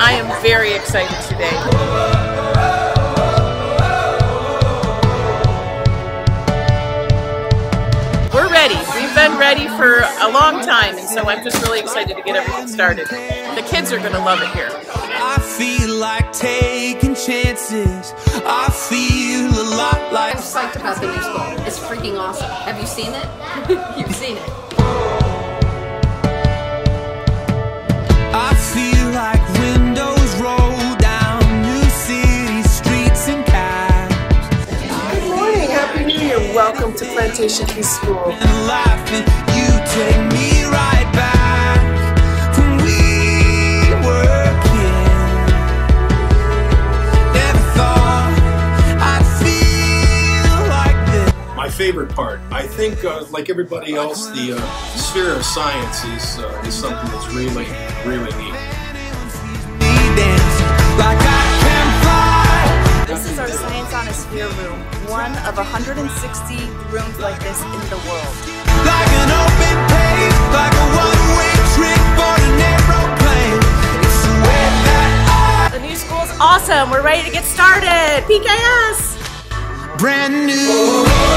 I am very excited today. We're ready. We've been ready for a long time, and so I'm just really excited to get everything started. The kids are going to love it here. I feel like taking chances. I feel a lot like. I'm psyched about the new school. It's freaking awesome. Have you seen it? You've seen it. I'd feel like this. my favorite part. I think, uh, like everybody else, the uh, sphere of science is uh, is something that's really, really neat. Science on a Sphere room, one of 160 rooms like this in the world. Like an open page, like a one-way trick for an aeroplane. It's the way The new school's awesome. We're ready to get started. PKS! Brand new.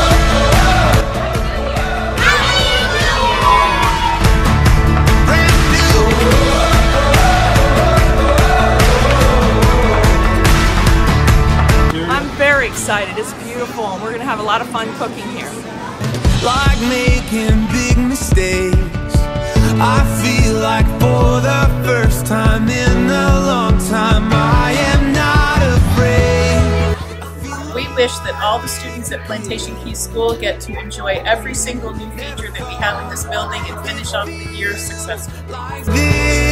Very excited. It's beautiful, and we're going to have a lot of fun cooking here. Like making big mistakes. I feel like for the first time in a long time, I am not afraid. We wish that all the students at Plantation Key School get to enjoy every single new feature that we have in this building and finish off the year successfully. This